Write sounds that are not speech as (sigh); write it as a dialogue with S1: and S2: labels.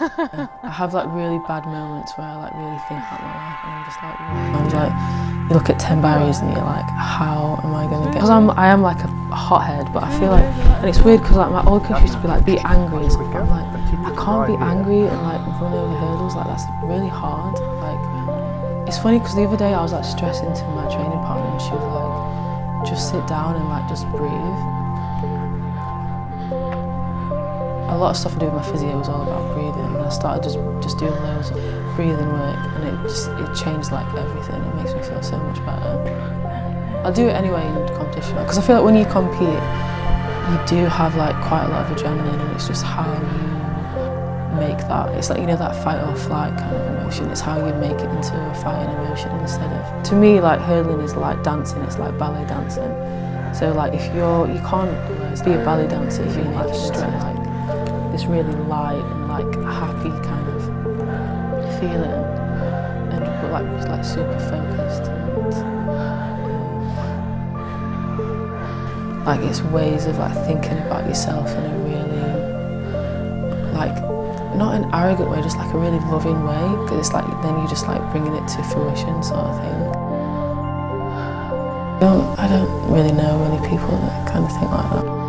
S1: (laughs) I have like really bad moments where I like really think about my life and I'm just like, I'm mm. like, you look at 10 barriers and you're like, how am I going to get, mm. because I'm, I am like a hothead, but I feel like, and it's weird because like my old coach used to be like, be angry, so I'm like, I can't be angry and like run over hurdles, like that's really hard. Like, it's funny because the other day I was like stressing to my training partner and she was like, just sit down and like just breathe. A lot of stuff I do with my physio was all about breathing and I started just just doing loads of breathing work and it just it changed like everything. It makes me feel so much better. I'll do it anyway in competition because I feel like when you compete you do have like quite a lot of adrenaline and it's just how you make that. It's like, you know, that fight or flight kind of emotion. It's how you make it into a fighting emotion instead of... To me, like, hurdling is like dancing. It's like ballet dancing. So, like, if you're... You can't be a ballet dancer if you're like stressed. Like, this really light and, like, happy kind of feeling. And, but, like, just, like, super focused and... Um, like, it's ways of, like, thinking about yourself in a really... Like, not an arrogant way, just like a really loving way, because it's like then you just like bringing it to fruition sort of thing. I don't, I don't really know many people that kind of think like that.